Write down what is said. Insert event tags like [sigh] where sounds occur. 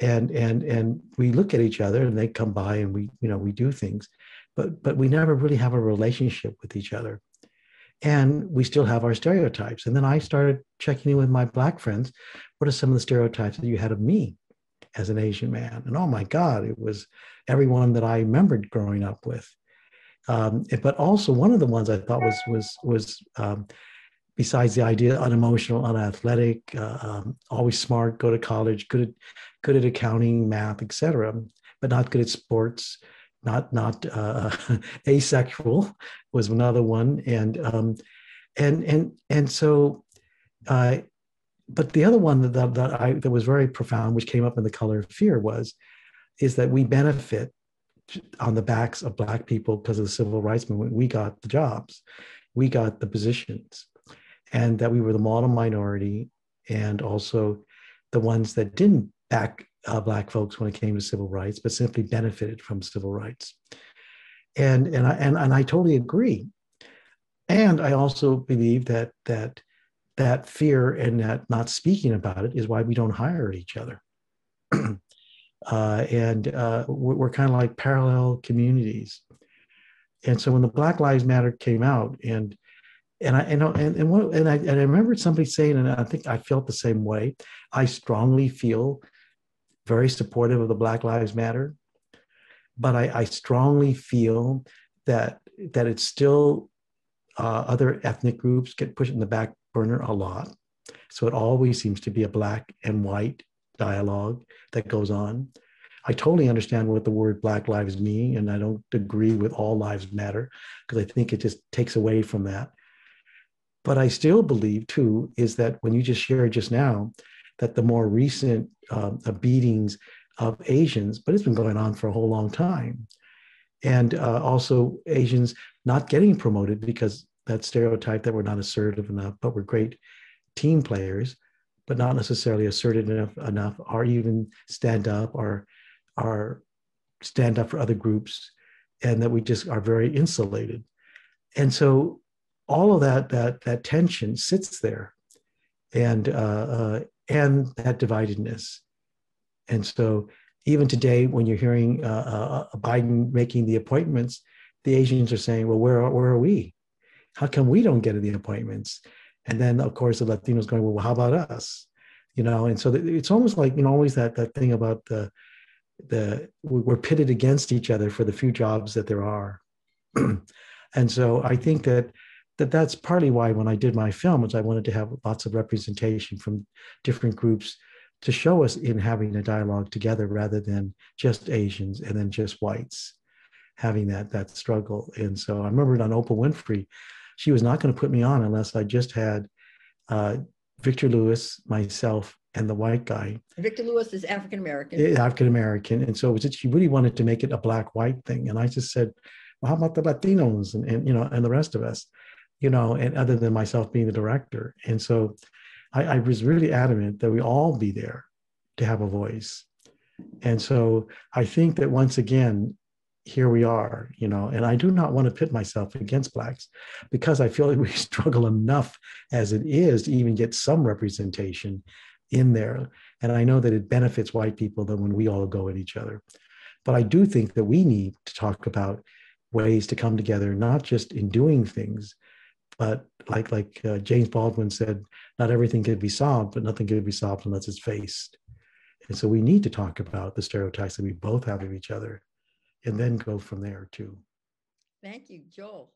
and and and we look at each other and they come by and we you know we do things but but we never really have a relationship with each other. And we still have our stereotypes. And then i started checking in with my black friends. What are some of the stereotypes that you had of me as an asian man? And oh my god it was everyone that i remembered growing up with. Um, but also one of the ones i thought was was was um, besides the idea unemotional unathletic uh, um, always smart go to college good at good at accounting math etc but not good at sports not not uh, [laughs] asexual was another one. And um, and and and so uh, but the other one that, that I that was very profound which came up in the color of fear was is that we benefit on the backs of black people because of the civil rights movement. We got the jobs. We got the positions and that we were the model minority and also the ones that didn't back uh, black folks when it came to civil rights, but simply benefited from civil rights. And and I and, and I totally agree. And I also believe that that that fear and that not speaking about it is why we don't hire each other. [clears throat] uh, and uh, we're, we're kind of like parallel communities. And so when the Black Lives Matter came out, and and I and and and, what, and I and I remember somebody saying, and I think I felt the same way. I strongly feel very supportive of the Black Lives Matter, but I, I strongly feel that that it's still uh, other ethnic groups get pushed in the back burner a lot. So it always seems to be a black and white dialogue that goes on. I totally understand what the word Black Lives mean, and I don't agree with all lives matter because I think it just takes away from that. But I still believe too is that when you just shared just now that the more recent uh, beatings of Asians, but it's been going on for a whole long time. And uh, also Asians not getting promoted because that stereotype that we're not assertive enough, but we're great team players, but not necessarily assertive enough, enough or even stand up or, or stand up for other groups, and that we just are very insulated. And so all of that that that tension sits there, and uh, uh, and that dividedness. And so, even today, when you're hearing uh, uh, Biden making the appointments, the Asians are saying, "Well, where are, where are we? How come we don't get the appointments?" And then, of course, the Latinos going, "Well, how about us?" You know, and so it's almost like you know, always that that thing about the the we're pitted against each other for the few jobs that there are. [clears throat] and so, I think that that that's partly why when I did my film, was I wanted to have lots of representation from different groups to show us in having a dialogue together rather than just Asians and then just whites having that that struggle. And so I remember on Oprah Winfrey, she was not going to put me on unless I just had uh, Victor Lewis, myself, and the white guy. Victor Lewis is African American. African American, and so it was, she really wanted to make it a black white thing, and I just said, "Well, how about the Latinos and, and you know and the rest of us?" You know, and other than myself being the director. And so I, I was really adamant that we all be there to have a voice. And so I think that once again, here we are, you know, and I do not want to pit myself against blacks because I feel like we [laughs] struggle enough as it is to even get some representation in there. And I know that it benefits white people that when we all go at each other. But I do think that we need to talk about ways to come together, not just in doing things, but like like uh, James Baldwin said, not everything can be solved, but nothing can be solved unless it's faced. And so we need to talk about the stereotypes that we both have of each other, and then go from there too. Thank you, Joel.